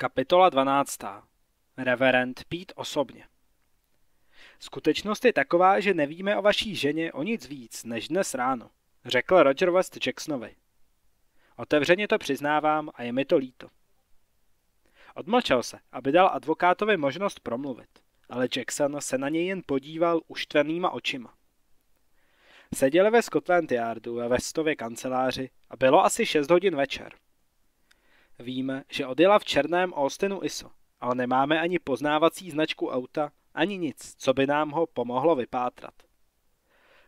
Kapitola 12. Reverend Pete osobně. Skutečnost je taková, že nevíme o vaší ženě o nic víc než dnes ráno, řekl Roger West Jacksonovi. Otevřeně to přiznávám a je mi to líto. Odmlčel se, aby dal advokátovi možnost promluvit, ale Jackson se na něj jen podíval uštvenýma očima. Seděli ve Scotland Yardu ve Westově kanceláři a bylo asi 6 hodin večer. Víme, že odjela v černém Austinu ISO, ale nemáme ani poznávací značku auta, ani nic, co by nám ho pomohlo vypátrat.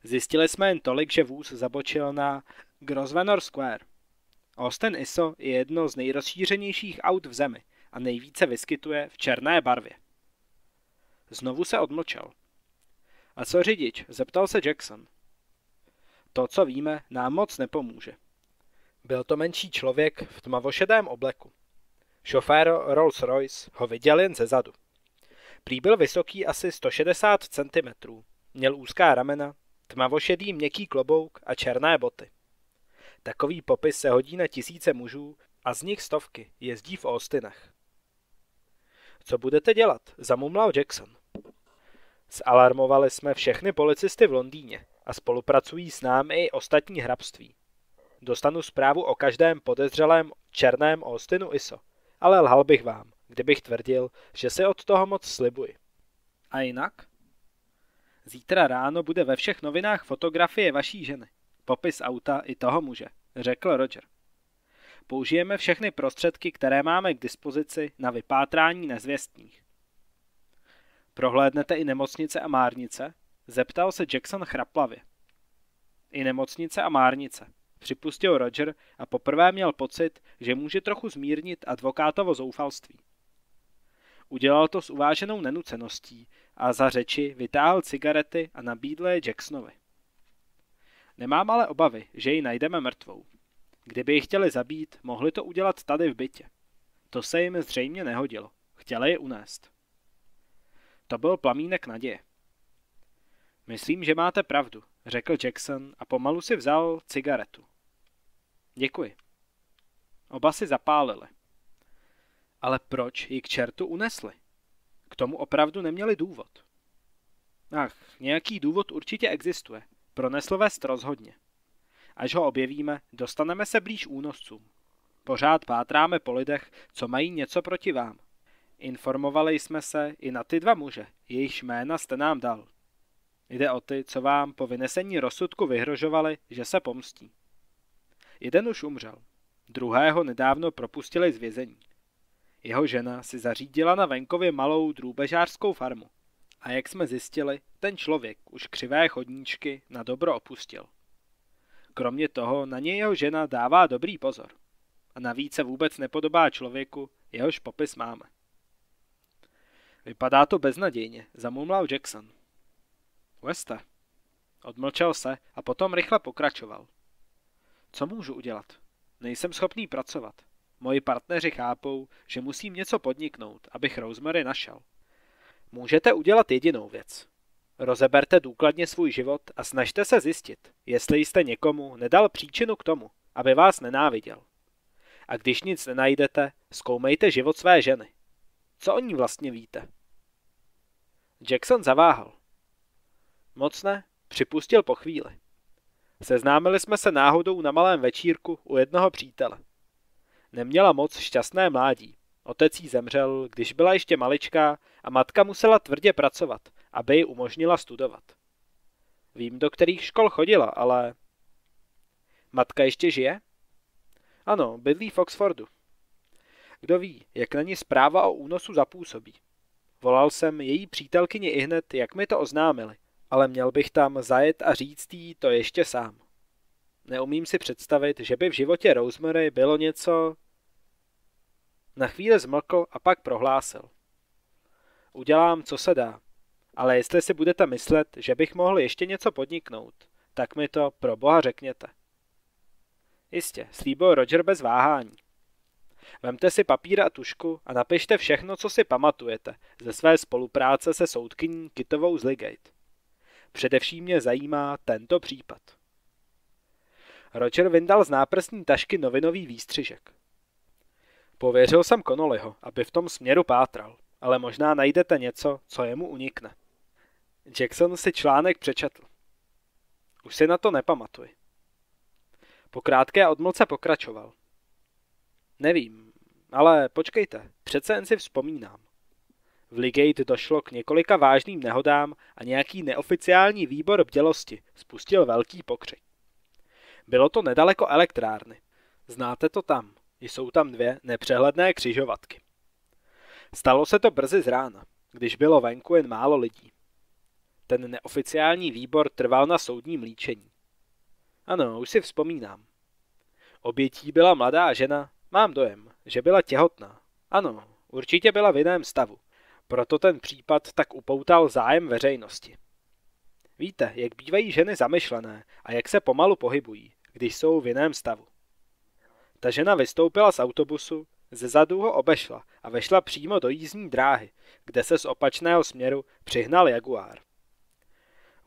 Zjistili jsme jen tolik, že vůz zabočil na Grosvenor Square. Austin ISO je jedno z nejrozšířenějších aut v zemi a nejvíce vyskytuje v černé barvě. Znovu se odmlčel. A co řidič? zeptal se Jackson. To, co víme, nám moc nepomůže. Byl to menší člověk v tmavošedém obleku. Šofér Rolls-Royce ho viděl jen ze zadu. Prý byl vysoký asi 160 cm, měl úzká ramena, tmavošedý měkký klobouk a černé boty. Takový popis se hodí na tisíce mužů a z nich stovky jezdí v Austinech. Co budete dělat? Zamumlal Jackson. Zalarmovali jsme všechny policisty v Londýně a spolupracují s námi i ostatní hrabství. Dostanu zprávu o každém podezřelém černém Austinu ISO, ale lhal bych vám, kdybych tvrdil, že si od toho moc slibuji. A jinak? Zítra ráno bude ve všech novinách fotografie vaší ženy. Popis auta i toho muže, řekl Roger. Použijeme všechny prostředky, které máme k dispozici na vypátrání nezvěstních. Prohlédnete i nemocnice a márnice? Zeptal se Jackson chraplavě. I nemocnice a márnice, připustil Roger a poprvé měl pocit, že může trochu zmírnit advokátovo zoufalství. Udělal to s uváženou nenuceností a za řeči vytáhl cigarety a nabídl je Jacksonovi. Nemám ale obavy, že ji najdeme mrtvou. Kdyby ji chtěli zabít, mohli to udělat tady v bytě. To se jim zřejmě nehodilo. Chtěli je unést. To byl plamínek naděje. Myslím, že máte pravdu, řekl Jackson a pomalu si vzal cigaretu. Děkuji. Oba si zapálili. Ale proč ji k čertu unesli? K tomu opravdu neměli důvod. Ach, nějaký důvod určitě existuje. Pronesl vest rozhodně. Až ho objevíme, dostaneme se blíž únoscům. Pořád pátráme po lidech, co mají něco proti vám. Informovali jsme se i na ty dva muže, jejichž jména jste nám dal. Jde o ty, co vám po vynesení rozsudku vyhrožovali, že se pomstí. Jeden už umřel, druhého nedávno propustili z vězení. Jeho žena si zařídila na venkově malou drůbežářskou farmu. A jak jsme zjistili, ten člověk už křivé chodníčky na dobro opustil. Kromě toho na něj jeho žena dává dobrý pozor. A navíc se vůbec nepodobá člověku, jehož popis máme. Vypadá to beznadějně, zamumlal Jackson. Weste. Odmlčel se a potom rychle pokračoval. Co můžu udělat? Nejsem schopný pracovat. Moji partneři chápou, že musím něco podniknout, abych Rosemary našel. Můžete udělat jedinou věc. Rozeberte důkladně svůj život a snažte se zjistit, jestli jste někomu nedal příčinu k tomu, aby vás nenáviděl. A když nic nenajdete, zkoumejte život své ženy. Co o ní vlastně víte? Jackson zaváhal. Moc ne, připustil po chvíli. Seznámili jsme se náhodou na malém večírku u jednoho přítele. Neměla moc šťastné mládí. Otec jí zemřel, když byla ještě maličká a matka musela tvrdě pracovat, aby ji umožnila studovat. Vím, do kterých škol chodila, ale... Matka ještě žije? Ano, bydlí v Oxfordu. Kdo ví, jak na ní zpráva o únosu zapůsobí. Volal jsem její přítelkyni hned, jak mi to oznámili, ale měl bych tam zajet a říct jí to ještě sám. Neumím si představit, že by v životě Rosemary bylo něco... Na chvíli zmlkl a pak prohlásil. Udělám, co se dá. Ale jestli si budete myslet, že bych mohl ještě něco podniknout, tak mi to pro boha řekněte. Jistě, slíbil Roger bez váhání. Vemte si papír a tušku a napište všechno, co si pamatujete ze své spolupráce se soudkyní Kitovou z Ligate. Především mě zajímá tento případ. Roger vyndal z náprstní tašky novinový výstřižek. Pověřil jsem Connollyho, aby v tom směru pátral, ale možná najdete něco, co jemu unikne. Jackson si článek přečetl. Už si na to nepamatuji. Po krátké odmlce pokračoval. Nevím, ale počkejte, přece jen si vzpomínám. V Ligate došlo k několika vážným nehodám a nějaký neoficiální výbor bdělosti spustil velký pokřik. Bylo to nedaleko elektrárny. Znáte to tam. Jsou tam dvě nepřehledné křižovatky. Stalo se to brzy z rána, když bylo venku jen málo lidí. Ten neoficiální výbor trval na soudním líčení. Ano, už si vzpomínám. Obětí byla mladá žena, mám dojem, že byla těhotná. Ano, určitě byla v jiném stavu. Proto ten případ tak upoutal zájem veřejnosti. Víte, jak bývají ženy zamyšlené a jak se pomalu pohybují, když jsou v jiném stavu. Ta žena vystoupila z autobusu, ze zadu ho obešla a vešla přímo do jízdní dráhy, kde se z opačného směru přihnal Jaguár.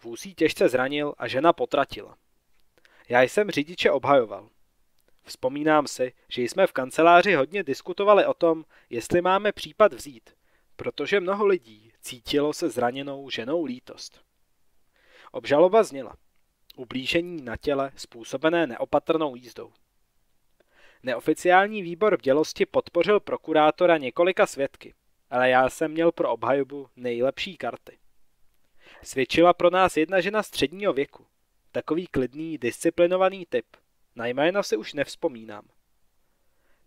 Vůzí těžce zranil a žena potratila. Já jsem řidiče obhajoval. Vzpomínám si, že jsme v kanceláři hodně diskutovali o tom, jestli máme případ vzít, protože mnoho lidí cítilo se zraněnou ženou lítost. Obžaloba zněla. Ublížení na těle způsobené neopatrnou jízdou. Neoficiální výbor bdělosti podpořil prokurátora několika svědky, ale já jsem měl pro obhajobu nejlepší karty. Svědčila pro nás jedna žena středního věku. Takový klidný, disciplinovaný typ. Na jméno si už nevzpomínám.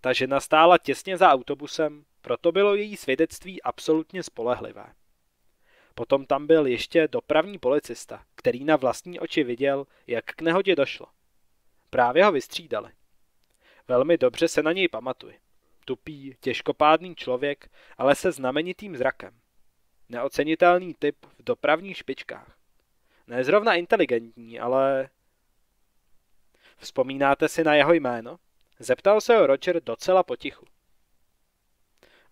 Ta žena stála těsně za autobusem, proto bylo její svědectví absolutně spolehlivé. Potom tam byl ještě dopravní policista, který na vlastní oči viděl, jak k nehodě došlo. Právě ho vystřídali. Velmi dobře se na něj pamatuji. Tupý, těžkopádný člověk, ale se znamenitým zrakem. Neocenitelný typ v dopravních špičkách. Nezrovna inteligentní, ale... Vzpomínáte si na jeho jméno? Zeptal se ho Roger docela potichu.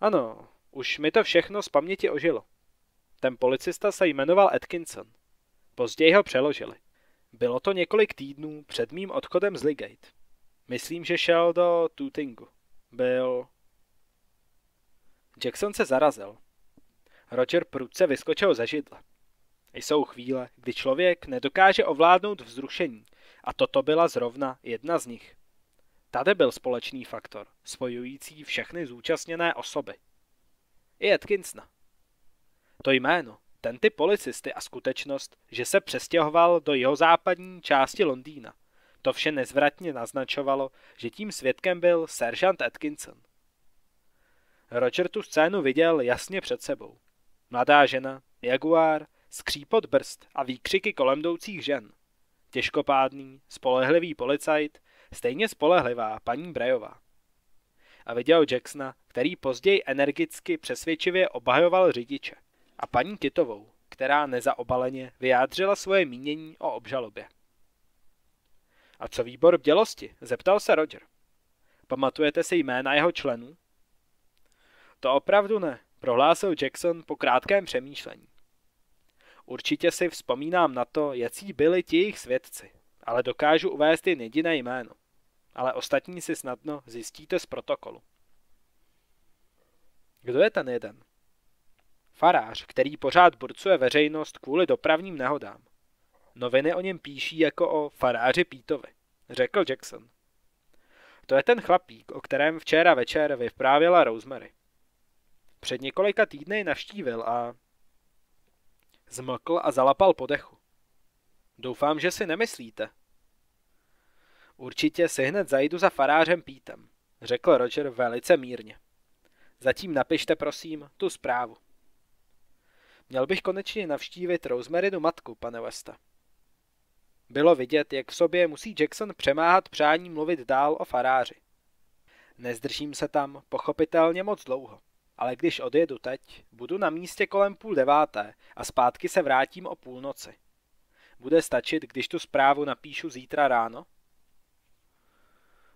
Ano, už mi to všechno z paměti ožilo. Ten policista se jmenoval Atkinson. Později ho přeložili. Bylo to několik týdnů před mým odchodem z Ligate. Myslím, že šel do Tutingu. Byl... Jackson se zarazil. Roger prudce vyskočil ze židla. Jsou chvíle, kdy člověk nedokáže ovládnout vzrušení a toto byla zrovna jedna z nich. Tady byl společný faktor, spojující všechny zúčastněné osoby. I Atkinsona. To jméno, ten typ policisty a skutečnost, že se přestěhoval do jeho západní části Londýna. To vše nezvratně naznačovalo, že tím svědkem byl seržant Atkinson. Roger tu scénu viděl jasně před sebou. Mladá žena, jaguár, skřípot brzd a výkřiky kolem jdoucích žen. Těžkopádný, spolehlivý policajt, stejně spolehlivá paní Brejová. A viděl Jacksona, který později energicky přesvědčivě obhajoval řidiče. A paní Kitovou, která nezaobaleně vyjádřila svoje mínění o obžalobě. A co výbor bdělosti? Zeptal se Roger. Pamatujete si jména jeho členů? To opravdu ne, prohlásil Jackson po krátkém přemýšlení. Určitě si vzpomínám na to, jaký byli ti jejich svědci, ale dokážu uvést jen jediné jméno. Ale ostatní si snadno zjistíte z protokolu. Kdo je ten jeden? Farář, který pořád burcuje veřejnost kvůli dopravním nehodám. Noviny o něm píší jako o faráři Pítovi, řekl Jackson. To je ten chlapík, o kterém včera večer vyprávěla Rosemary. Před několika týdny navštívil a... Zmlkl a zalapal po dechu. Doufám, že si nemyslíte. Určitě si hned zajdu za farářem Pítem, řekl Roger velice mírně. Zatím napište, prosím, tu zprávu. Měl bych konečně navštívit Rosemarynu matku, pane Westa. Bylo vidět, jak v sobě musí Jackson přemáhat přání mluvit dál o faráři. Nezdržím se tam pochopitelně moc dlouho, ale když odjedu teď, budu na místě kolem půl deváté a zpátky se vrátím o půlnoci. Bude stačit, když tu zprávu napíšu zítra ráno?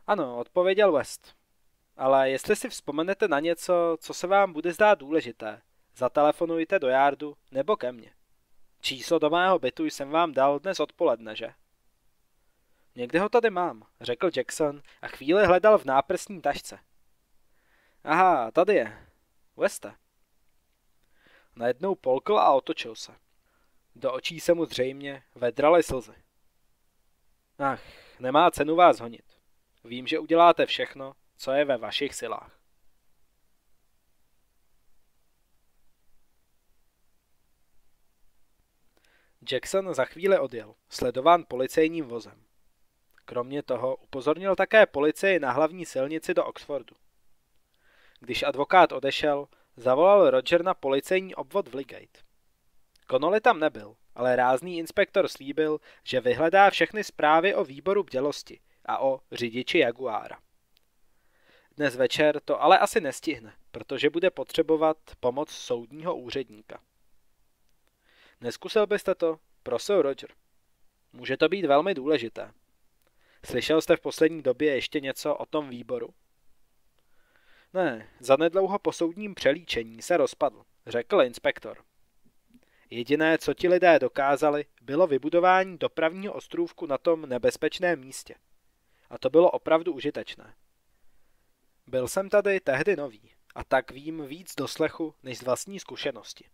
Ano, odpověděl West. Ale jestli si vzpomenete na něco, co se vám bude zdát důležité, zatelefonujte do Jardu nebo ke mně. Číslo do mého bytu jsem vám dal dnes odpoledne, že? Někde ho tady mám, řekl Jackson a chvíli hledal v náprsní tašce. Aha, tady je. Weste. Najednou polkl a otočil se. Do očí se mu zřejmě vedraly slzy. Ach, nemá cenu vás honit. Vím, že uděláte všechno, co je ve vašich silách. Jackson za chvíli odjel, sledován policejním vozem. Kromě toho upozornil také policii na hlavní silnici do Oxfordu. Když advokát odešel, zavolal Roger na policejní obvod v Ligate. Connolly tam nebyl, ale rázný inspektor slíbil, že vyhledá všechny zprávy o výboru bdělosti a o řidiči Jaguára. Dnes večer to ale asi nestihne, protože bude potřebovat pomoc soudního úředníka. Neskusil byste to? Prosil Roger. Může to být velmi důležité. Slyšel jste v poslední době ještě něco o tom výboru? Ne, zanedlouho po soudním přelíčení se rozpadl, řekl inspektor. Jediné, co ti lidé dokázali, bylo vybudování dopravního ostrůvku na tom nebezpečném místě. A to bylo opravdu užitečné. Byl jsem tady tehdy nový a tak vím víc doslechu než z vlastní zkušenosti.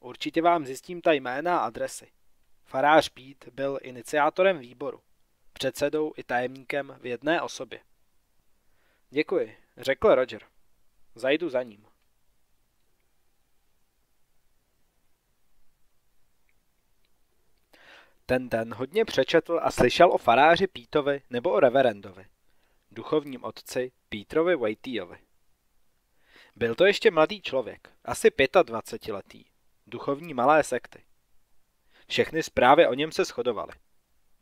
Určitě vám zjistím ta jména a adresy. Farář Pete byl iniciátorem výboru, předsedou i tajemníkem v jedné osobě. Děkuji, řekl Roger. Zajdu za ním. Ten den hodně přečetl a slyšel o faráři Pítovi nebo o reverendovi, duchovním otci Pítrovi Waitiovi. Byl to ještě mladý člověk, asi 25 letý, duchovní malé sekty. Všechny zprávy o něm se shodovaly.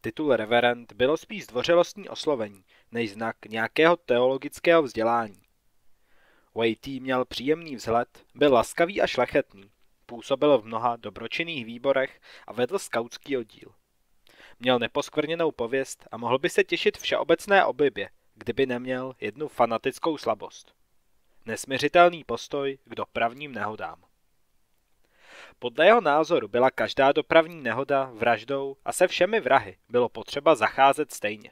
Titul reverend bylo spíš zdvořilostní oslovení, než znak nějakého teologického vzdělání. Waitý měl příjemný vzhled, byl laskavý a šlechetný, působil v mnoha dobročinných výborech a vedl skautský oddíl. Měl neposkvrněnou pověst a mohl by se těšit všeobecné oblibě, kdyby neměl jednu fanatickou slabost. Nesměřitelný postoj k dopravním nehodám. Podle jeho názoru byla každá dopravní nehoda vraždou a se všemi vrahy bylo potřeba zacházet stejně.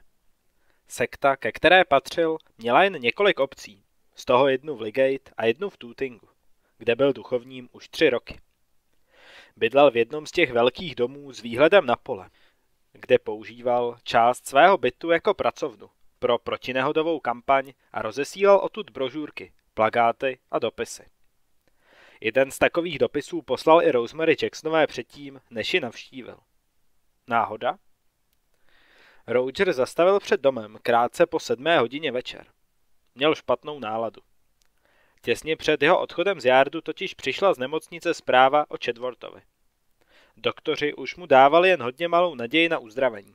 Sekta, ke které patřil, měla jen několik obcí, z toho jednu v Ligate a jednu v Tootingu, kde byl duchovním už tři roky. Bydlel v jednom z těch velkých domů s výhledem na pole, kde používal část svého bytu jako pracovnu pro protinehodovou kampaň a rozesílal odtud brožurky, plagáty a dopisy. Jeden z takových dopisů poslal i Rosemary Jacksonové předtím, než ji navštívil. Náhoda? Roger zastavil před domem krátce po sedmé hodině večer. Měl špatnou náladu. Těsně před jeho odchodem z Jardu totiž přišla z nemocnice zpráva o Chedworthovi. Doktoři už mu dávali jen hodně malou naději na uzdravení.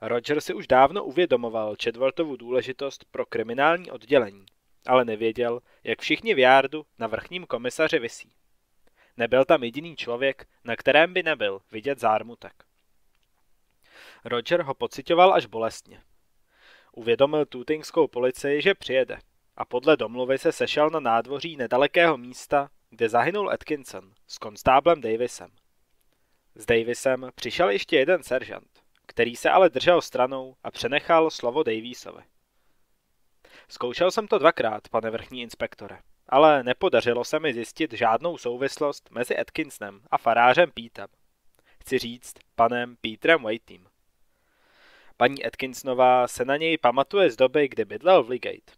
Roger si už dávno uvědomoval Chedworthovu důležitost pro kriminální oddělení ale nevěděl, jak všichni v Jardu na vrchním komisaři visí. Nebyl tam jediný člověk, na kterém by nebyl vidět zármutek. Roger ho pocitoval až bolestně. Uvědomil tutingskou policii, že přijede a podle domluvy se sešel na nádvoří nedalekého místa, kde zahynul Atkinson s konstáblem Davisem. S Davisem přišel ještě jeden seržant, který se ale držel stranou a přenechal slovo Davisovi. Zkoušel jsem to dvakrát, pane vrchní inspektore, ale nepodařilo se mi zjistit žádnou souvislost mezi Atkinsonem a farářem Pítem. Chci říct panem Petrem Waitym. Paní Atkinsonová se na něj pamatuje z doby, kdy bydlel v Ligate.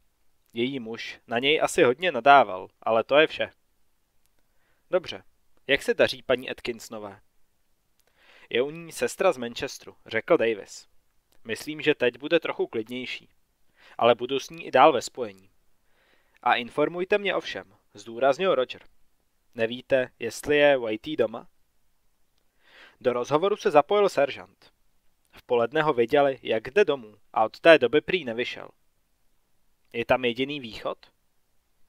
Její muž na něj asi hodně nadával, ale to je vše. Dobře, jak se daří paní Atkinsonové? Je u ní sestra z Manchesteru, řekl Davis. Myslím, že teď bude trochu klidnější ale budu s ní i dál ve spojení. A informujte mě o všem, zdůraznil Roger. Nevíte, jestli je Whitey doma? Do rozhovoru se zapojil seržant. V poledne ho viděli, jak jde domů a od té doby prý nevyšel. Je tam jediný východ?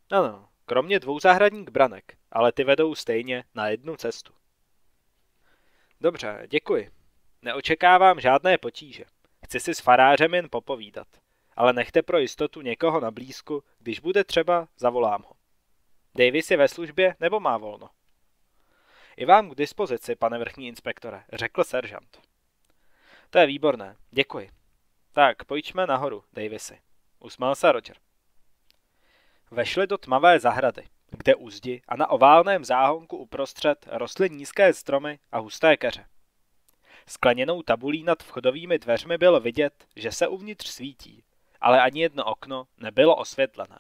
Ano, kromě dvou zahradních branek, ale ty vedou stejně na jednu cestu. Dobře, děkuji. Neočekávám žádné potíže. Chci si s farářem jen popovídat ale nechte pro jistotu někoho na blízku, když bude třeba, zavolám ho. Davis je ve službě nebo má volno? I vám k dispozici, pane vrchní inspektore, řekl seržant. To je výborné, děkuji. Tak, pojďme nahoru, Davisy. Usmál se Roger. Vešli do tmavé zahrady, kde u zdi a na oválném záhonku uprostřed rostly nízké stromy a husté keře. Skleněnou tabulí nad vchodovými dveřmi bylo vidět, že se uvnitř svítí, ale ani jedno okno nebylo osvětlené.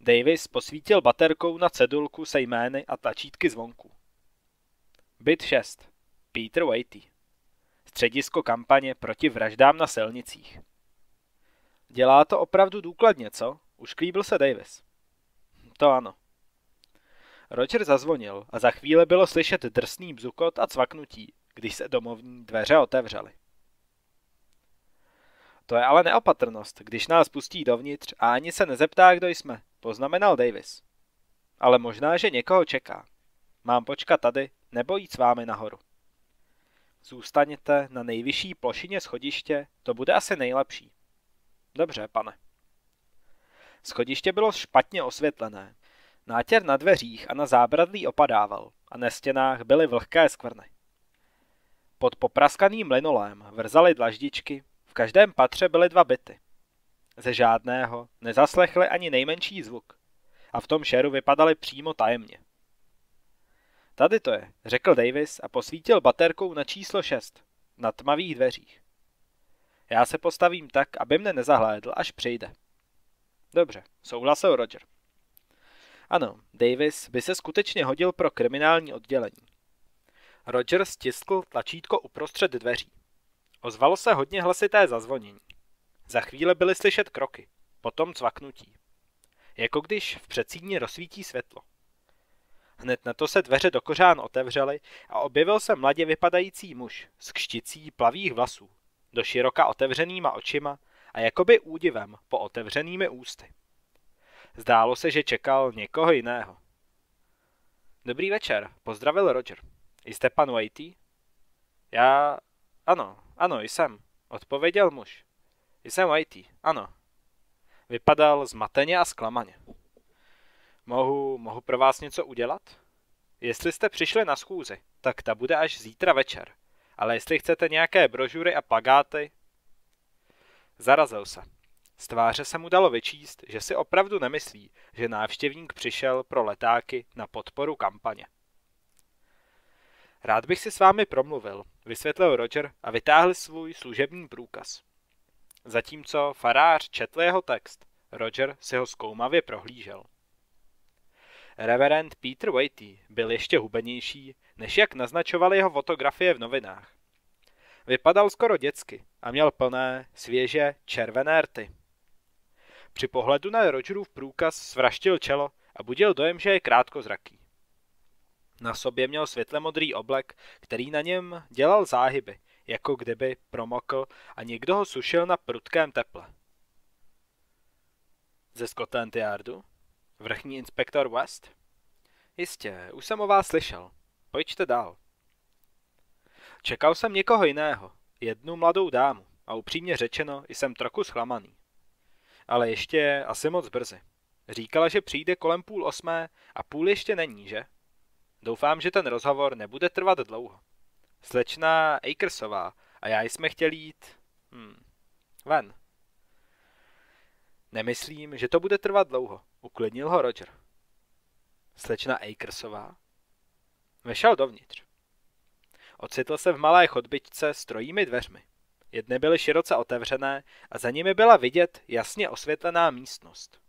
Davis posvítil baterkou na cedulku se jmény a tlačítky zvonků. Byt 6. Peter Waity. Středisko kampaně proti vraždám na silnicích. Dělá to opravdu důkladně, co? Ušklíbil se Davis. To ano. Roger zazvonil a za chvíli bylo slyšet drsný bzukot a cvaknutí, když se domovní dveře otevřely. To je ale neopatrnost, když nás pustí dovnitř a ani se nezeptá, kdo jsme, poznamenal Davis. Ale možná, že někoho čeká. Mám počkat tady, nebo jít s vámi nahoru. Zůstaněte na nejvyšší plošině schodiště, to bude asi nejlepší. Dobře, pane. Schodiště bylo špatně osvětlené. Nátěr na dveřích a na zábradlí opadával a na stěnách byly vlhké skvrny. Pod popraskaným linolem vrzaly dlaždičky, v každém patře byly dva byty. Ze žádného nezaslechli ani nejmenší zvuk a v tom šeru vypadali přímo tajemně. Tady to je, řekl Davis a posvítil baterkou na číslo 6, na tmavých dveřích. Já se postavím tak, aby mne nezahlédl, až přijde. Dobře, souhlasil Roger. Ano, Davis by se skutečně hodil pro kriminální oddělení. Roger stiskl tlačítko uprostřed dveří. Ozvalo se hodně hlasité zazvonění. Za chvíli byly slyšet kroky, potom cvaknutí. Jako když v předsídni rozsvítí světlo. Hned na to se dveře do kořán otevřely a objevil se mladě vypadající muž s kšticí plavých vlasů, do široka otevřenýma očima a jakoby údivem po otevřenými ústy. Zdálo se, že čekal někoho jiného. Dobrý večer, pozdravil Roger. Jste pan Whitey? Já... Ano, ano, jsem, odpověděl muž. Jsem Whitey, ano. Vypadal zmateně a zklamaně. Mohu, mohu pro vás něco udělat? Jestli jste přišli na schůzi, tak ta bude až zítra večer. Ale jestli chcete nějaké brožury a plagáty... Zarazil se. Z tváře se mu dalo vyčíst, že si opravdu nemyslí, že návštěvník přišel pro letáky na podporu kampaně. Rád bych si s vámi promluvil, vysvětlil Roger a vytáhl svůj služební průkaz. Zatímco farář četl jeho text, Roger si ho zkoumavě prohlížel. Reverend Peter Whitey byl ještě hubenější, než jak naznačovaly jeho fotografie v novinách. Vypadal skoro dětsky a měl plné, svěže, červené rty. Při pohledu na Rogerův průkaz svraštil čelo a budil dojem, že je krátkozraký. Na sobě měl světlemodrý oblek, který na něm dělal záhyby, jako kdyby promokl a někdo ho sušil na prudkém teple. Ze Scotland Yardu? Vrchní inspektor West? Jistě, už jsem o vás slyšel. Pojďte dál. Čekal jsem někoho jiného, jednu mladou dámu, a upřímně řečeno jsem trochu zklamaný. Ale ještě asi moc brzy. Říkala, že přijde kolem půl osmé a půl ještě není, že? Doufám, že ten rozhovor nebude trvat dlouho. Slečna Akersová a já jsme chtěli jít... Hmm, ven. Nemyslím, že to bude trvat dlouho, uklidnil ho Roger. Slečna Akersová? Vešel dovnitř. Ocitl se v malé chodbičce s trojími dveřmi. Jedny byly široce otevřené a za nimi byla vidět jasně osvětlená místnost.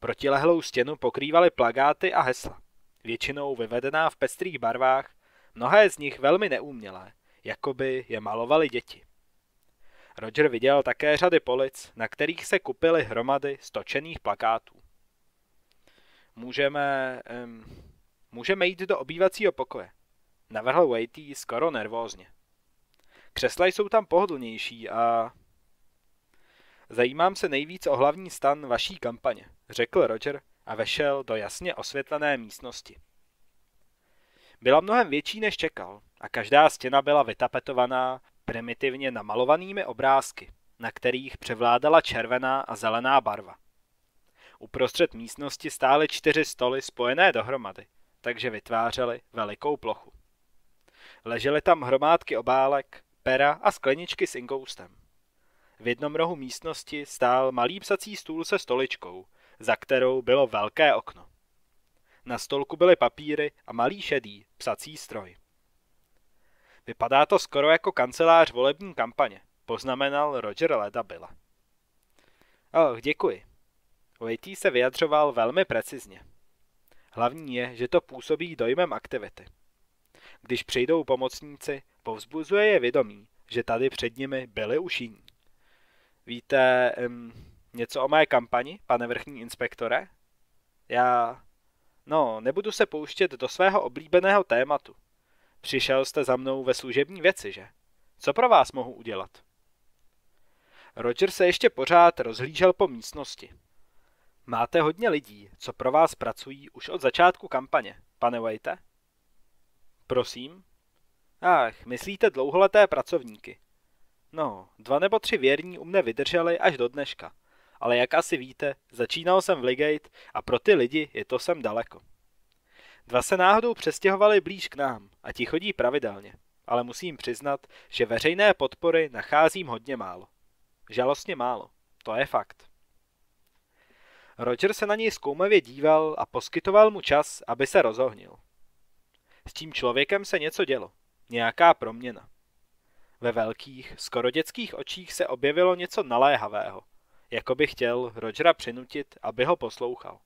Protilehlou stěnu pokrývaly plagáty a hesla, většinou vyvedená v pestrých barvách, mnohé z nich velmi neúmělé, jako by je malovali děti. Roger viděl také řady polic, na kterých se kupily hromady stočených plakátů. Můžeme... Um, můžeme jít do obývacího pokoje. Navrhl Waity skoro nervózně. Křesla jsou tam pohodlnější a... Zajímám se nejvíc o hlavní stan vaší kampaně, řekl Roger a vešel do jasně osvětlené místnosti. Byla mnohem větší než čekal a každá stěna byla vytapetovaná primitivně namalovanými obrázky, na kterých převládala červená a zelená barva. Uprostřed místnosti stály čtyři stoly spojené dohromady, takže vytvářely velikou plochu. Ležely tam hromádky obálek, pera a skleničky s inkoustem. V jednom rohu místnosti stál malý psací stůl se stoličkou, za kterou bylo velké okno. Na stolku byly papíry a malý šedý psací stroj. Vypadá to skoro jako kancelář volební kampaně, poznamenal Roger Ledabilla. Oh, děkuji. Waitý se vyjadřoval velmi precizně. Hlavní je, že to působí dojmem aktivity. Když přijdou pomocníci, povzbuzuje je vědomí, že tady před nimi byli už jiní. Víte um, něco o mé kampani, pane vrchní inspektore? Já... No, nebudu se pouštět do svého oblíbeného tématu. Přišel jste za mnou ve služební věci, že? Co pro vás mohu udělat? Roger se ještě pořád rozhlížel po místnosti. Máte hodně lidí, co pro vás pracují už od začátku kampaně, pane Waite? Prosím? Ach, myslíte dlouholeté pracovníky. No, dva nebo tři věrní u mne vydrželi až do dneška. Ale jak asi víte, začínal jsem v Ligate a pro ty lidi je to sem daleko. Dva se náhodou přestěhovali blíž k nám a ti chodí pravidelně, ale musím přiznat, že veřejné podpory nacházím hodně málo. Žalostně málo, to je fakt. Roger se na něj zkoumavě díval a poskytoval mu čas, aby se rozohnil. S tím člověkem se něco dělo. Nějaká proměna. Ve velkých, skoro dětských očích se objevilo něco naléhavého, jako by chtěl Rogera přinutit, aby ho poslouchal.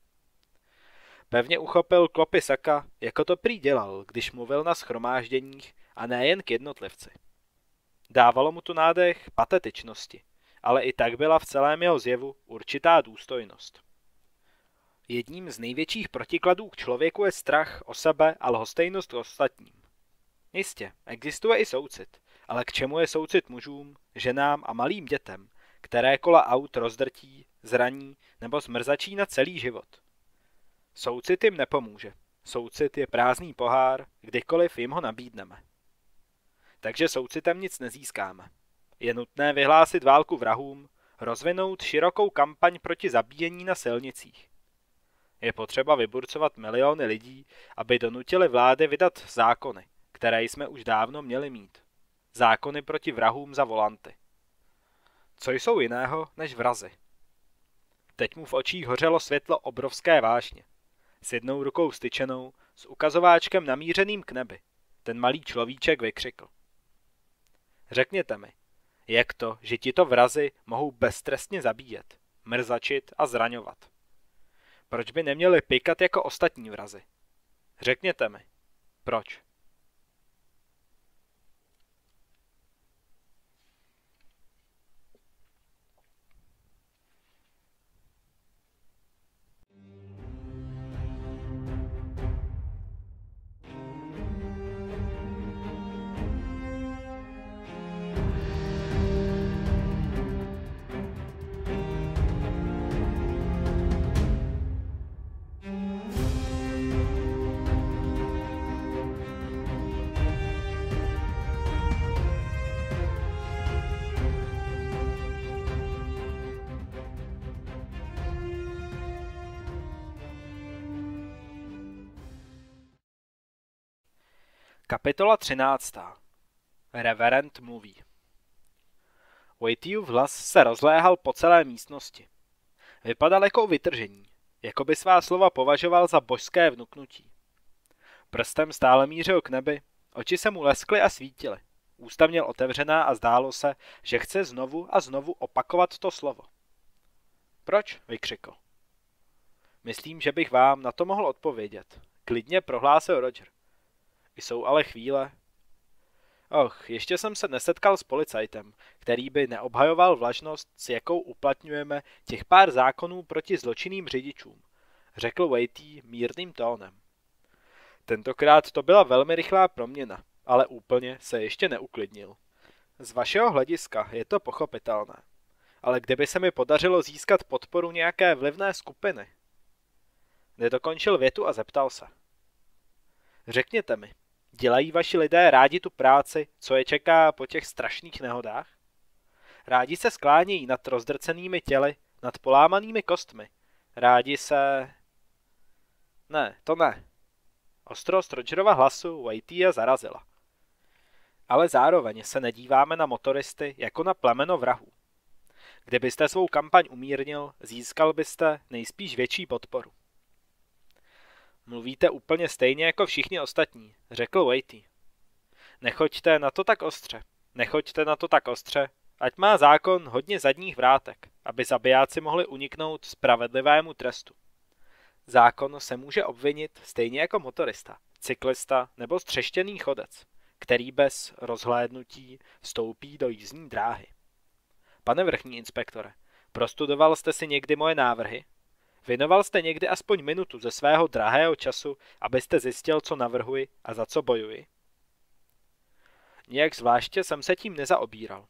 Pevně uchopil klopy Saka, jako to prý dělal, když mluvil na schromážděních a nejen k jednotlivci. Dávalo mu tu nádech patetičnosti, ale i tak byla v celém jeho zjevu určitá důstojnost. Jedním z největších protikladů k člověku je strach o sebe a lhostejnost k ostatním. Jistě, existuje i soucit, ale k čemu je soucit mužům, ženám a malým dětem, které kola aut rozdrtí, zraní nebo zmrzačí na celý život? Soucit jim nepomůže. Soucit je prázdný pohár, kdykoliv jim ho nabídneme. Takže soucitem nic nezískáme. Je nutné vyhlásit válku vrahům, rozvinout širokou kampaň proti zabíjení na silnicích. Je potřeba vyburcovat miliony lidí, aby donutili vlády vydat zákony, které jsme už dávno měli mít. Zákony proti vrahům za volanty. Co jsou jiného než vrazy? Teď mu v očích hořelo světlo obrovské vášně. S jednou rukou styčenou, s ukazováčkem namířeným k nebi. Ten malý človíček vykřikl. Řekněte mi, jak to, že tito vrazy mohou beztrestně zabíjet, mrzačit a zraňovat? Proč by neměli pikat jako ostatní vrazy? Řekněte mi, proč? Kapitola 13. Reverend mluví. Waitýův hlas se rozléhal po celé místnosti. Vypadal jako vytržení, jako by svá slova považoval za božské vnuknutí. Prstem stále mířil k nebi, oči se mu leskly a svítily. Ústa měl otevřená a zdálo se, že chce znovu a znovu opakovat to slovo. Proč? vykřikl. Myslím, že bych vám na to mohl odpovědět. Klidně prohlásil Roger. Jsou ale chvíle. Och, ještě jsem se nesetkal s policajtem, který by neobhajoval vlažnost, s jakou uplatňujeme těch pár zákonů proti zločinným řidičům, řekl Waitý mírným tónem. Tentokrát to byla velmi rychlá proměna, ale úplně se ještě neuklidnil. Z vašeho hlediska je to pochopitelné. Ale kdyby se mi podařilo získat podporu nějaké vlivné skupiny? Nedokončil větu a zeptal se. Řekněte mi, Dělají vaši lidé rádi tu práci, co je čeká po těch strašných nehodách? Rádi se sklánějí nad rozdrcenými těly, nad polámanými kostmi. Rádi se... Ne, to ne. Ostrost Rogerova hlasu Waitia zarazila. Ale zároveň se nedíváme na motoristy jako na plemeno vrahů. Kdybyste svou kampaň umírnil, získal byste nejspíš větší podporu. Mluvíte úplně stejně jako všichni ostatní, řekl Waity. Nechoďte na to tak ostře. Nechoďte na to tak ostře, ať má zákon hodně zadních vrátek, aby zabijáci mohli uniknout spravedlivému trestu. Zákon se může obvinit stejně jako motorista, cyklista nebo střeštěný chodec, který bez rozhlédnutí vstoupí do jízdní dráhy. Pane vrchní inspektore, prostudoval jste si někdy moje návrhy? Věnoval jste někdy aspoň minutu ze svého drahého času, abyste zjistil, co navrhuji a za co bojuji? Nijak zvláště jsem se tím nezaobíral.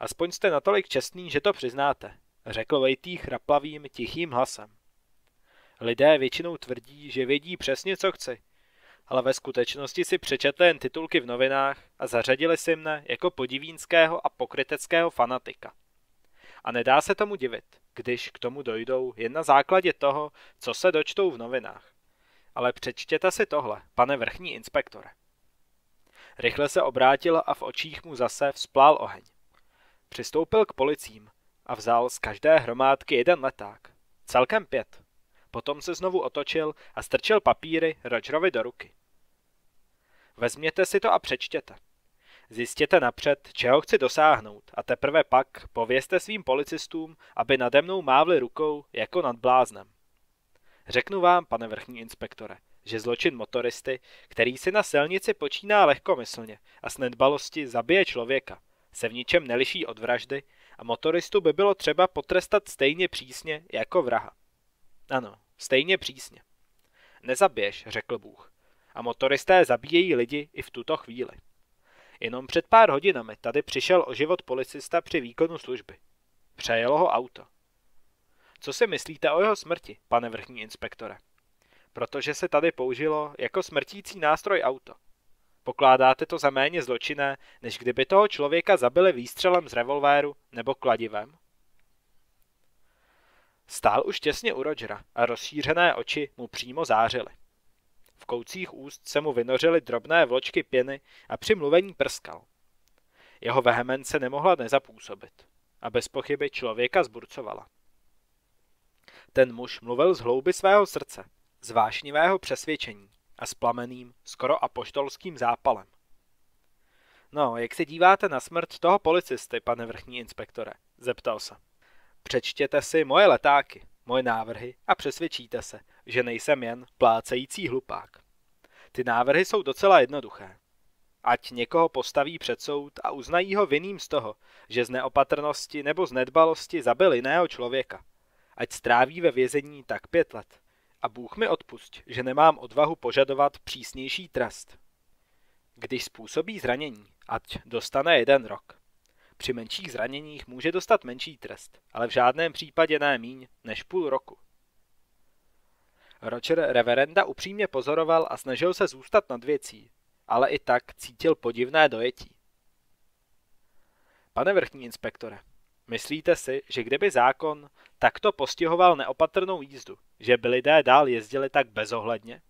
Aspoň jste natolik čestný, že to přiznáte, řekl Vejtý chraplavým, tichým hlasem. Lidé většinou tvrdí, že vědí přesně, co chci, ale ve skutečnosti si přečetli jen titulky v novinách a zařadili si mne jako podivínského a pokryteckého fanatika. A nedá se tomu divit, když k tomu dojdou jen na základě toho, co se dočtou v novinách. Ale přečtěte si tohle, pane vrchní inspektore. Rychle se obrátil a v očích mu zase vzplál oheň. Přistoupil k policím a vzal z každé hromádky jeden leták. Celkem pět. Potom se znovu otočil a strčil papíry Rogerovi do ruky. Vezměte si to a přečtěte. Zjistěte napřed, čeho chci dosáhnout a teprve pak povězte svým policistům, aby nade mnou mávli rukou jako nad bláznem. Řeknu vám, pane vrchní inspektore, že zločin motoristy, který si na silnici počíná lehkomyslně a s nedbalosti zabije člověka, se v ničem neliší od vraždy a motoristu by bylo třeba potrestat stejně přísně jako vraha. Ano, stejně přísně. Nezabiješ, řekl Bůh. A motoristé zabíjejí lidi i v tuto chvíli. Jenom před pár hodinami tady přišel o život policista při výkonu služby. Přejelo ho auto. Co si myslíte o jeho smrti, pane vrchní inspektore? Protože se tady použilo jako smrtící nástroj auto. Pokládáte to za méně zločinné, než kdyby toho člověka zabili výstřelem z revolvéru nebo kladivem? Stál už těsně u Rogera a rozšířené oči mu přímo zářily. V koucích úst se mu vynořily drobné vločky pěny a při mluvení prskal. Jeho vehemence nemohla nezapůsobit a bez pochyby člověka zburcovala. Ten muž mluvil z hlouby svého srdce, z vášnivého přesvědčení a s plameným, skoro apoštolským zápalem. No, jak se díváte na smrt toho policisty, pane vrchní inspektore? Zeptal se. Přečtěte si moje letáky, moje návrhy a přesvědčíte se, že nejsem jen plácející hlupák. Ty návrhy jsou docela jednoduché. Ať někoho postaví před soud a uznají ho vinným z toho, že z neopatrnosti nebo z nedbalosti zabil jiného člověka. Ať stráví ve vězení tak pět let. A Bůh mi odpust, že nemám odvahu požadovat přísnější trest. Když způsobí zranění, ať dostane jeden rok. Při menších zraněních může dostat menší trest, ale v žádném případě ne míň než půl roku. Roger reverenda upřímně pozoroval a snažil se zůstat nad věcí, ale i tak cítil podivné dojetí. Pane vrchní inspektore, myslíte si, že kdyby zákon takto postihoval neopatrnou jízdu, že by lidé dál jezdili tak bezohledně?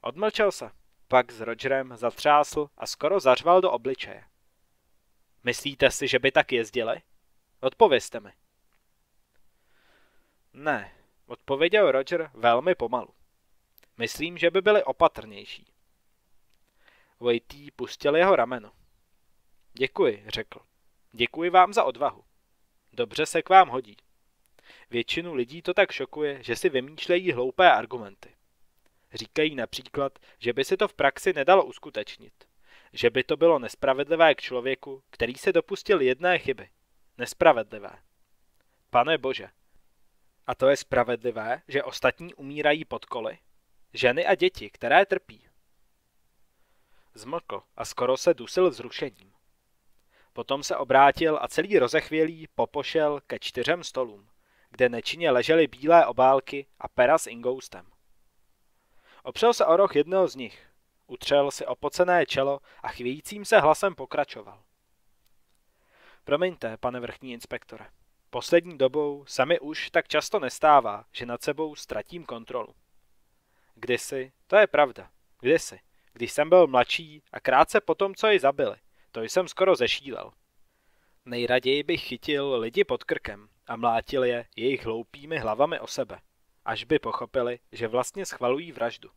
Odmlčel se, pak s Rogerem zatřásl a skoro zařval do obličeje. Myslíte si, že by tak jezdili? Odpovězte mi. Ne, odpověděl Roger velmi pomalu. Myslím, že by byli opatrnější. Waitý pustil jeho rameno. Děkuji, řekl. Děkuji vám za odvahu. Dobře se k vám hodí. Většinu lidí to tak šokuje, že si vymýšlejí hloupé argumenty. Říkají například, že by se to v praxi nedalo uskutečnit že by to bylo nespravedlivé k člověku, který se dopustil jedné chyby. Nespravedlivé. Pane Bože. A to je spravedlivé, že ostatní umírají pod koly? Ženy a děti, které trpí. Zmlkl a skoro se dusil vzrušením. Potom se obrátil a celý rozechvělý popošel ke čtyřem stolům, kde nečinně ležely bílé obálky a pera s ingoustem. Opřel se o roh jednoho z nich Utřel si opocené čelo a chvějícím se hlasem pokračoval. Promiňte, pane vrchní inspektore. Poslední dobou se mi už tak často nestává, že nad sebou ztratím kontrolu. Kdysi, to je pravda, kdysi, když jsem byl mladší a krátce po tom, co ji zabili, to jsem skoro zešílel. Nejraději bych chytil lidi pod krkem a mlátil je jejich hloupými hlavami o sebe, až by pochopili, že vlastně schvalují vraždu.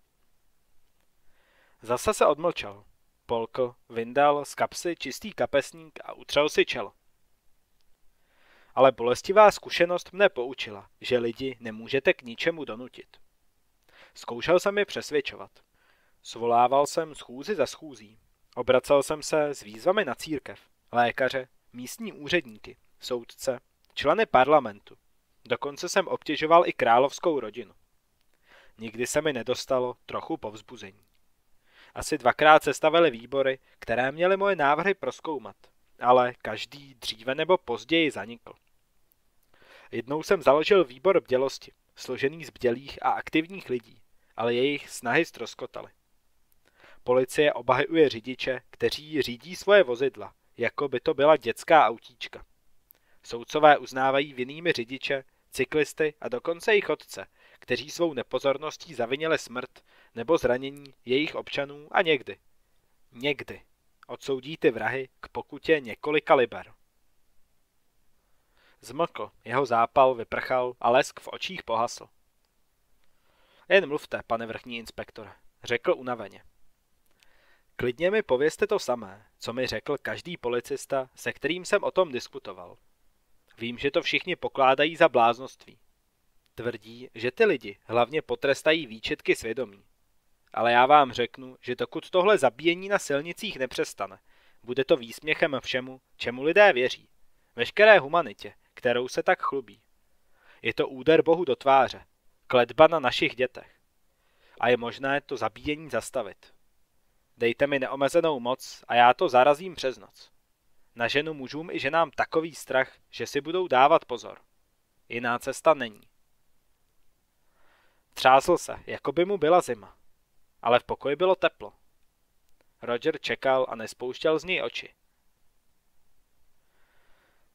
Zase se odmlčel. Polkl vyndal z kapsy čistý kapesník a utřel si čelo. Ale bolestivá zkušenost mne poučila, že lidi nemůžete k ničemu donutit. Zkoušel jsem je přesvědčovat. Svolával jsem schůzi za schůzí. Obracel jsem se s výzvami na církev, lékaře, místní úředníky, soudce, členy parlamentu. Dokonce jsem obtěžoval i královskou rodinu. Nikdy se mi nedostalo trochu povzbuzení. Asi dvakrát sestavili výbory, které měly moje návrhy proskoumat, ale každý dříve nebo později zanikl. Jednou jsem založil výbor bdělosti, složený z bdělých a aktivních lidí, ale jejich snahy ztroskotaly. Policie obhajuje řidiče, kteří řídí svoje vozidla, jako by to byla dětská autíčka. Soudcové uznávají vinnými řidiče, cyklisty a dokonce i chodce, kteří svou nepozorností zavinili smrt nebo zranění jejich občanů a někdy, někdy odsoudí ty vrahy k pokutě několika liber. Zmlkl, jeho zápal vyprchal a lesk v očích pohasl. Jen mluvte, pane vrchní inspektore, řekl unaveně. Klidně mi povězte to samé, co mi řekl každý policista, se kterým jsem o tom diskutoval. Vím, že to všichni pokládají za bláznoství. Tvrdí, že ty lidi hlavně potrestají výčetky svědomí. Ale já vám řeknu, že dokud tohle zabíjení na silnicích nepřestane, bude to výsměchem všemu, čemu lidé věří. Veškeré humanitě, kterou se tak chlubí. Je to úder Bohu do tváře, kletba na našich dětech. A je možné to zabíjení zastavit. Dejte mi neomezenou moc a já to zarazím přes noc. Na ženu mužům i ženám takový strach, že si budou dávat pozor. Jiná cesta není. Třásl se, jako by mu byla zima. Ale v pokoji bylo teplo. Roger čekal a nespouštěl z něj oči.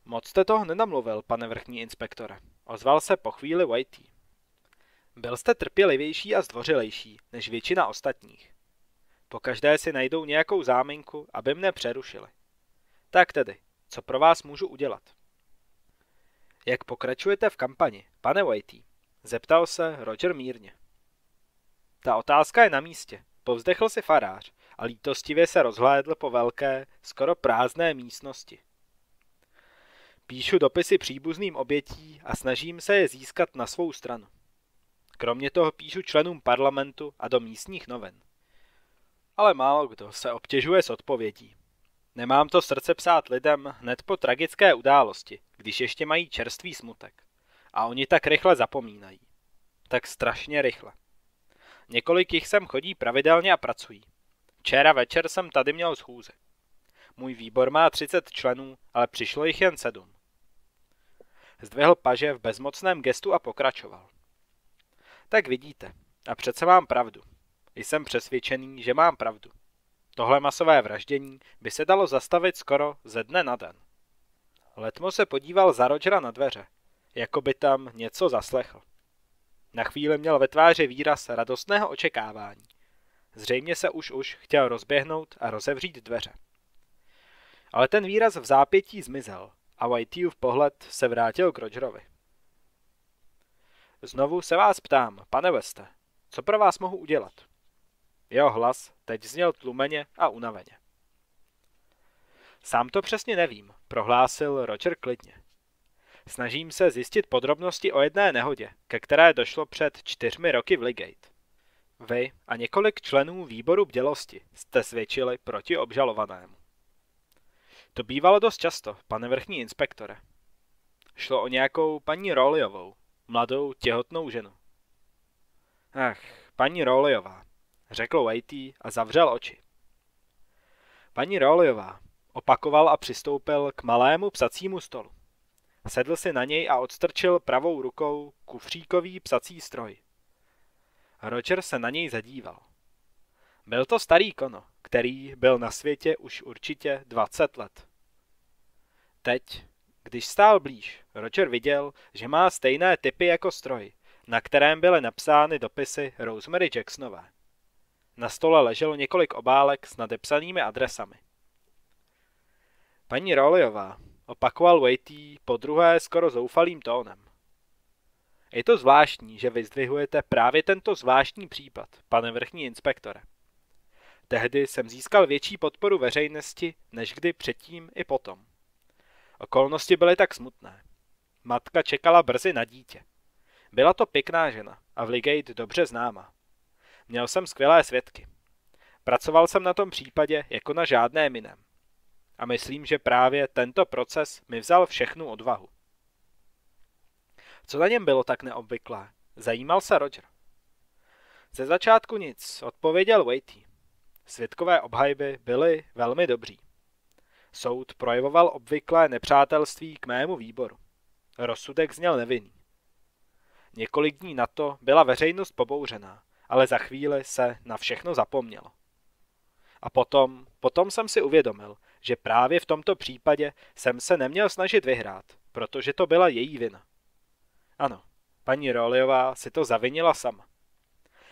Moc jste toho nenamluvil, pane vrchní inspektore. Ozval se po chvíli Whitey. Byl jste trpělivější a zdvořilejší než většina ostatních. Po každé si najdou nějakou záminku, aby mne přerušili. Tak tedy, co pro vás můžu udělat? Jak pokračujete v kampani, pane Whitey? Zeptal se Roger mírně. Ta otázka je na místě. Povzdechl si farář a lítostivě se rozhlédl po velké, skoro prázdné místnosti. Píšu dopisy příbuzným obětí a snažím se je získat na svou stranu. Kromě toho píšu členům parlamentu a do místních novin. Ale málo kdo se obtěžuje s odpovědí. Nemám to srdce psát lidem hned po tragické události, když ještě mají čerstvý smutek. A oni tak rychle zapomínají. Tak strašně rychle. Několik jich sem chodí pravidelně a pracují. Včera večer jsem tady měl schůze. Můj výbor má 30 členů, ale přišlo jich jen sedm. Zdvihl paže v bezmocném gestu a pokračoval. Tak vidíte, a přece mám pravdu. Jsem přesvědčený, že mám pravdu. Tohle masové vraždění by se dalo zastavit skoro ze dne na den. Letmo se podíval za Rogera na dveře, jako by tam něco zaslechl. Na chvíli měl ve tváři výraz radostného očekávání. Zřejmě se už už chtěl rozběhnout a rozevřít dveře. Ale ten výraz v zápětí zmizel a Whiteyův pohled se vrátil k Rogerovi. Znovu se vás ptám, pane Weste, co pro vás mohu udělat? Jeho hlas teď zněl tlumeně a unaveně. Sám to přesně nevím, prohlásil Roger klidně. Snažím se zjistit podrobnosti o jedné nehodě, ke které došlo před čtyřmi roky v Ligate. Vy a několik členů výboru bdělosti jste svědčili proti obžalovanému. To bývalo dost často, pane vrchní inspektore. Šlo o nějakou paní Rolliovou, mladou těhotnou ženu. Ach, paní Rolliová, řekl Waity a zavřel oči. Paní Rolliová opakoval a přistoupil k malému psacímu stolu. Sedl si na něj a odstrčil pravou rukou kufříkový psací stroj. Roger se na něj zadíval. Byl to starý kono, který byl na světě už určitě 20 let. Teď, když stál blíž, Roger viděl, že má stejné typy jako stroj, na kterém byly napsány dopisy Rosemary Jacksonové. Na stole leželo několik obálek s nadepsanými adresami. Paní Rolliová, opakoval Waity po druhé skoro zoufalým tónem. Je to zvláštní, že vyzdvihujete právě tento zvláštní případ, pane vrchní inspektore. Tehdy jsem získal větší podporu veřejnosti, než kdy předtím i potom. Okolnosti byly tak smutné. Matka čekala brzy na dítě. Byla to pěkná žena a v Ligate dobře známa. Měl jsem skvělé svědky. Pracoval jsem na tom případě jako na žádném jiném. A myslím, že právě tento proces mi vzal všechnu odvahu. Co na něm bylo tak neobvyklé? Zajímal se Roger. Ze začátku nic, odpověděl Waity. Svědkové obhajby byly velmi dobří. Soud projevoval obvyklé nepřátelství k mému výboru. Rozsudek zněl nevinný. Několik dní na to byla veřejnost pobouřená, ale za chvíli se na všechno zapomnělo. A potom, potom jsem si uvědomil, že právě v tomto případě jsem se neměl snažit vyhrát, protože to byla její vina. Ano, paní Roliová si to zavinila sama.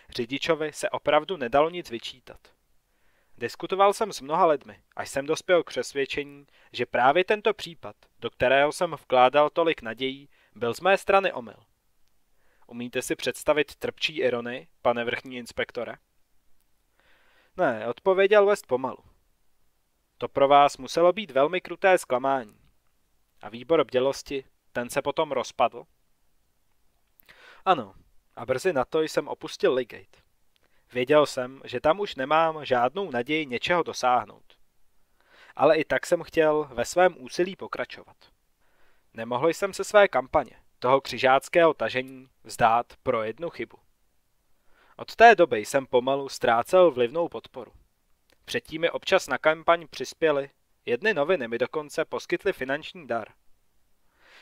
Řidičovi se opravdu nedalo nic vyčítat. Diskutoval jsem s mnoha lidmi, až jsem dospěl k přesvědčení, že právě tento případ, do kterého jsem vkládal tolik nadějí, byl z mé strany omyl. Umíte si představit trpčí irony, pane vrchní inspektore? Ne, odpověděl West pomalu. To pro vás muselo být velmi kruté zklamání. A výbor bdělosti, ten se potom rozpadl? Ano, a brzy na to jsem opustil Ligate. Věděl jsem, že tam už nemám žádnou naději něčeho dosáhnout. Ale i tak jsem chtěl ve svém úsilí pokračovat. Nemohl jsem se své kampaně, toho křižáckého tažení, vzdát pro jednu chybu. Od té doby jsem pomalu ztrácel vlivnou podporu. Předtím občas na kampaň přispěli, jedny noviny mi dokonce poskytly finanční dar.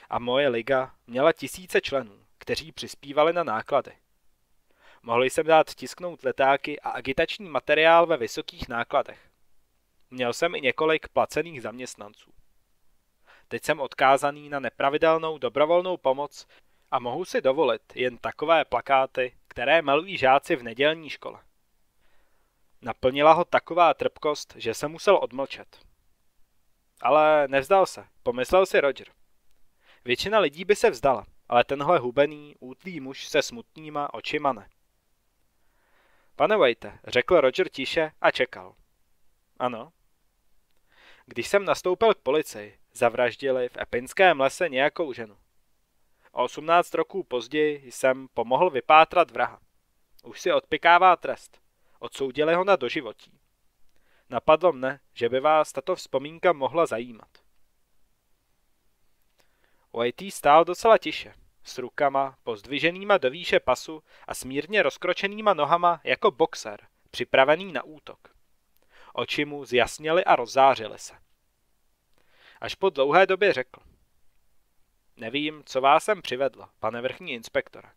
A moje liga měla tisíce členů, kteří přispívali na náklady. Mohli jsem dát tisknout letáky a agitační materiál ve vysokých nákladech. Měl jsem i několik placených zaměstnanců. Teď jsem odkázaný na nepravidelnou dobrovolnou pomoc a mohu si dovolit jen takové plakáty, které malují žáci v nedělní škole. Naplnila ho taková trpkost, že se musel odmlčet. Ale nevzdal se, pomyslel si Roger. Většina lidí by se vzdala, ale tenhle hubený, útlý muž se smutnýma očima ne. Pane Vejte, řekl Roger tiše a čekal. Ano. Když jsem nastoupil k policii, zavraždili v Epinském lese nějakou ženu. O 18 roků později jsem pomohl vypátrat vraha. Už si odpikává trest. Odsoudili ho na doživotí. Napadlo mne, že by vás tato vzpomínka mohla zajímat. Whitey stál docela tiše, s rukama pozdviženýma do výše pasu a smírně rozkročenýma nohama jako boxer, připravený na útok. Oči mu zjasněly a rozzářily se. Až po dlouhé době řekl. Nevím, co vás sem přivedlo, pane vrchní inspektore,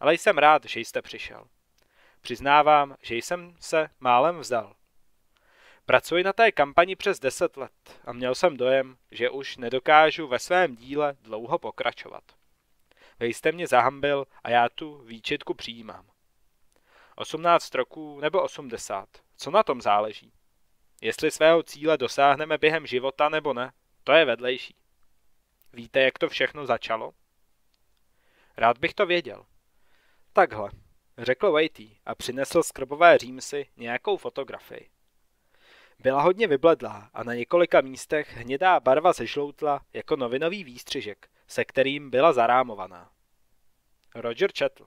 ale jsem rád, že jste přišel. Přiznávám, že jsem se málem vzdal. Pracuji na té kampani přes deset let a měl jsem dojem, že už nedokážu ve svém díle dlouho pokračovat. Vy jste mě zahambil a já tu výčitku přijímám. 18 roků nebo 80, co na tom záleží? Jestli svého cíle dosáhneme během života nebo ne, to je vedlejší. Víte, jak to všechno začalo? Rád bych to věděl. Takhle, řekl Waity a přinesl z krbové římsy nějakou fotografii. Byla hodně vybledlá a na několika místech hnědá barva zežloutla jako novinový výstřižek, se kterým byla zarámovaná. Roger četl.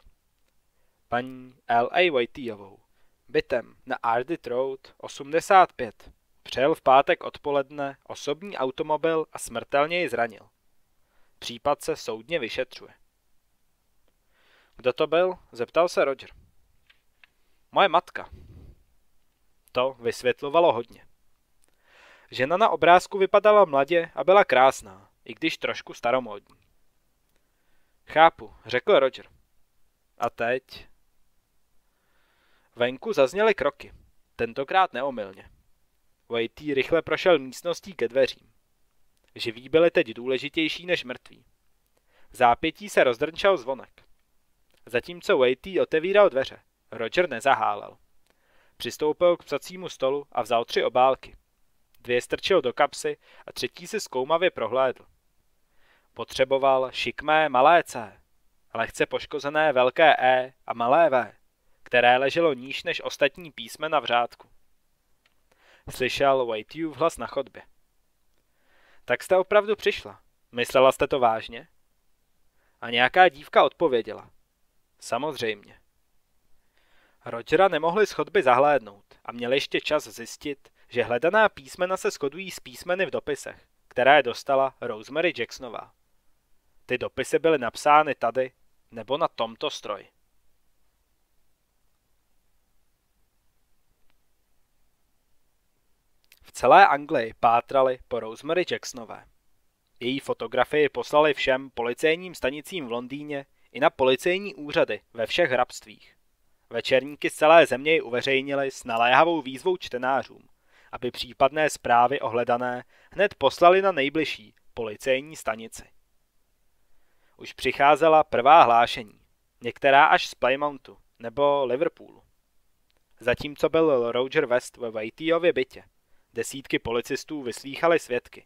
Paní L.A. Whiteyovou. Bytem na Ardit Road 85. Přel v pátek odpoledne osobní automobil a smrtelně ji zranil. Případ se soudně vyšetřuje. Kdo to byl? Zeptal se Roger. Moje matka. To vysvětlovalo hodně. Žena na obrázku vypadala mladě a byla krásná, i když trošku staromódní. Chápu, řekl Roger. A teď? Venku zazněly kroky, tentokrát neomylně. Waity rychle prošel místností ke dveřím. Živí byli teď důležitější než mrtví. V zápětí se rozdrnčal zvonek. Zatímco Waity otevíral dveře, Roger nezahálel. Přistoupil k psacímu stolu a vzal tři obálky. Dvě strčil do kapsy a třetí si zkoumavě prohlédl. Potřeboval šikmé malé C, lehce poškozené velké E a malé V, které leželo níž než ostatní písmena v řádku. Slyšel Waitewův hlas na chodbě. Tak jste opravdu přišla. Myslela jste to vážně? A nějaká dívka odpověděla. Samozřejmě. Rogera nemohli z chodby zahlédnout a měli ještě čas zjistit, že hledaná písmena se shodují s písmeny v dopisech, které dostala Rosemary Jacksonová. Ty dopisy byly napsány tady nebo na tomto stroji. V celé Anglii pátrali po Rosemary Jacksonové. Její fotografii poslali všem policejním stanicím v Londýně i na policejní úřady ve všech hrabstvích. Večerníky z celé země ji uveřejnili s naléhavou výzvou čtenářům, aby případné zprávy ohledané hned poslali na nejbližší policejní stanici. Už přicházela prvá hlášení, některá až z Plymouthu nebo Liverpoolu. Zatímco byl Roger West ve Whiteyově bytě, desítky policistů vyslýchali svědky,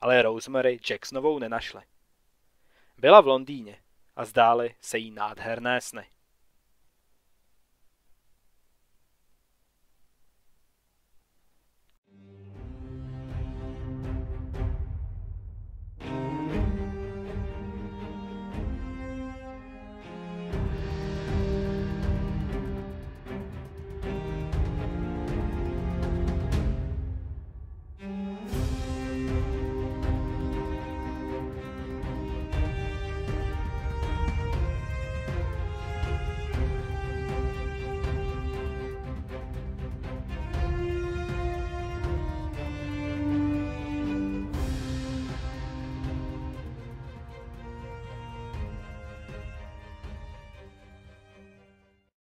ale Rosemary Jacksonovou nenašli. Byla v Londýně a zdály se jí nádherné sny.